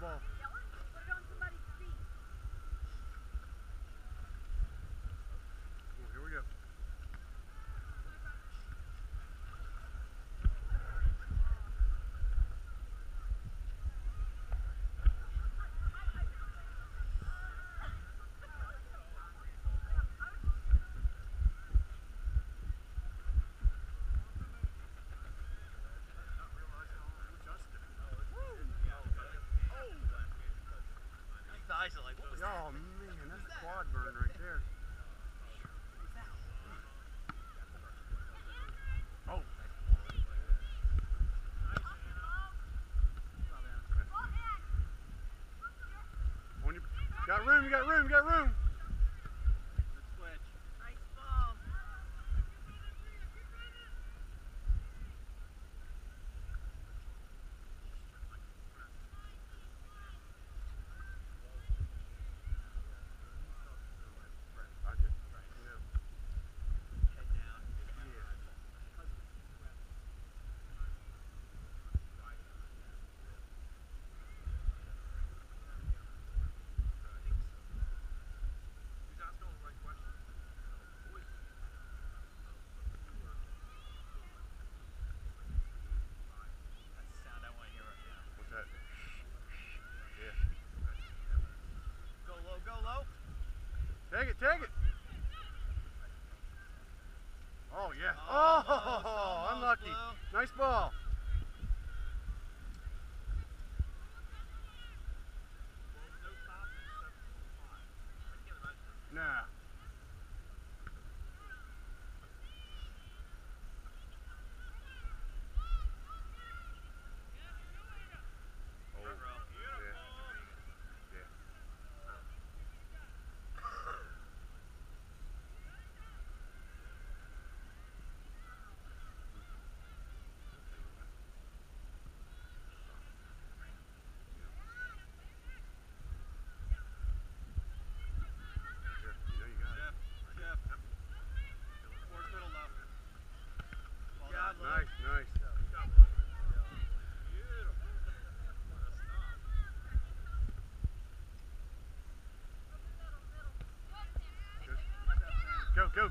ball. eyes are like those. Oh man, that's a quad burn right there.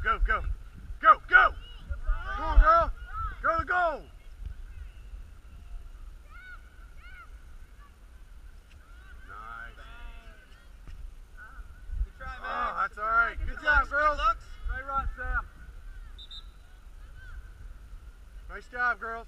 go, go. Go, go! Come on, girl. Go to the goal. Nice. Try, oh, that's all right. Good, Good job, girls. Right run, Sam. Nice job, girls.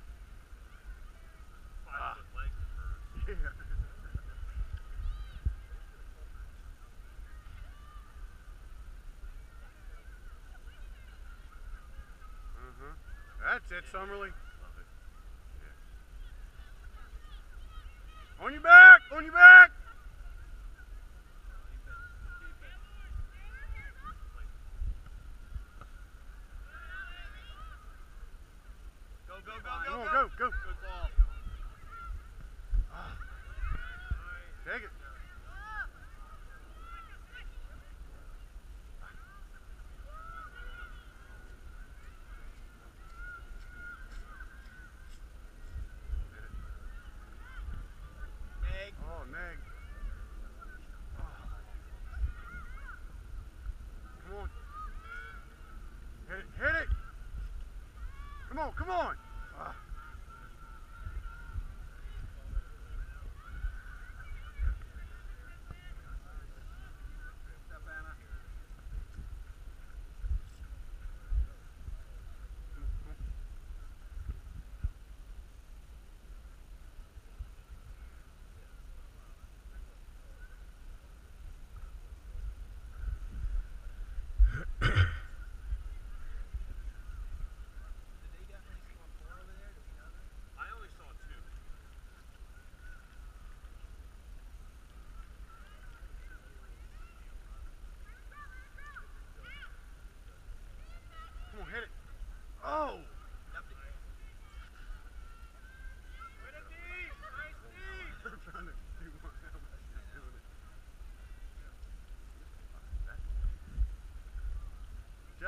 That's it, Yeah. On your back! On your back! come on!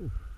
Ooh.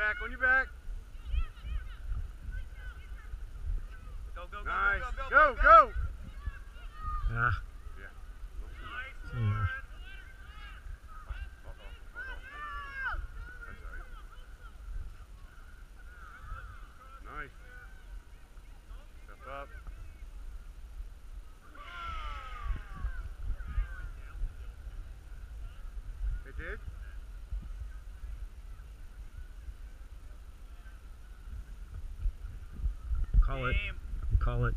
back, on your back. Go, go, go, nice. go, go, go, go. go. Ah. call it, call it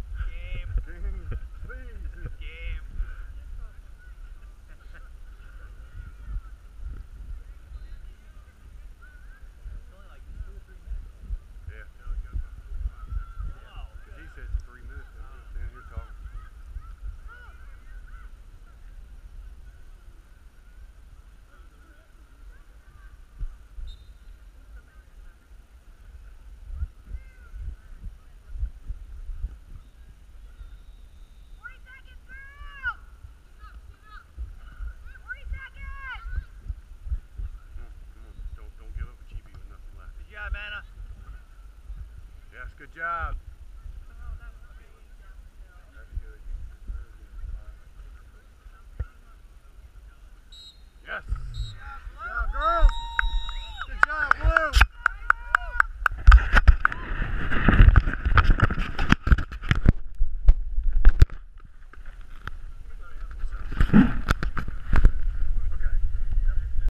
job.